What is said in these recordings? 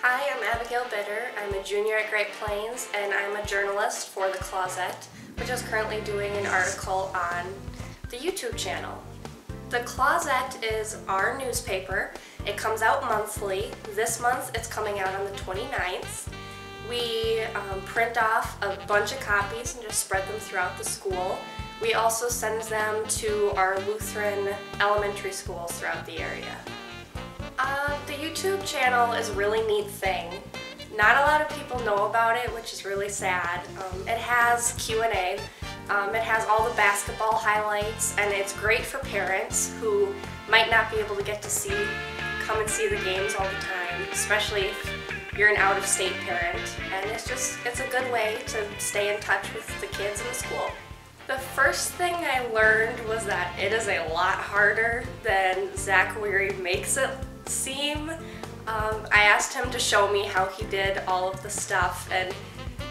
Hi, I'm Abigail Bitter. I'm a junior at Great Plains and I'm a journalist for The Clawzette, which is currently doing an article on the YouTube channel. The Clawzette is our newspaper. It comes out monthly. This month it's coming out on the 29th. We um, print off a bunch of copies and just spread them throughout the school. We also send them to our Lutheran elementary schools throughout the area. YouTube channel is a really neat thing. Not a lot of people know about it, which is really sad. Um, it has Q&A. Um, it has all the basketball highlights, and it's great for parents who might not be able to get to see, come and see the games all the time, especially if you're an out-of-state parent. And it's just, it's a good way to stay in touch with the kids in the school. The first thing I learned was that it is a lot harder than Zach Weary makes it seem. Um, I asked him to show me how he did all of the stuff and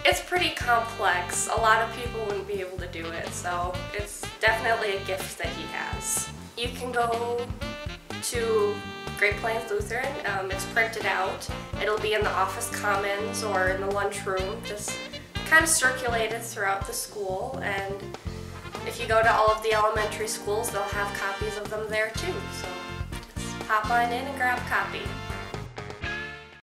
it's pretty complex. A lot of people wouldn't be able to do it, so it's definitely a gift that he has. You can go to Great Plains Lutheran. Um, it's printed out. It'll be in the office commons or in the lunchroom, just kind of circulated throughout the school. And if you go to all of the elementary schools, they'll have copies of them there too. So hop on in and grab a copy.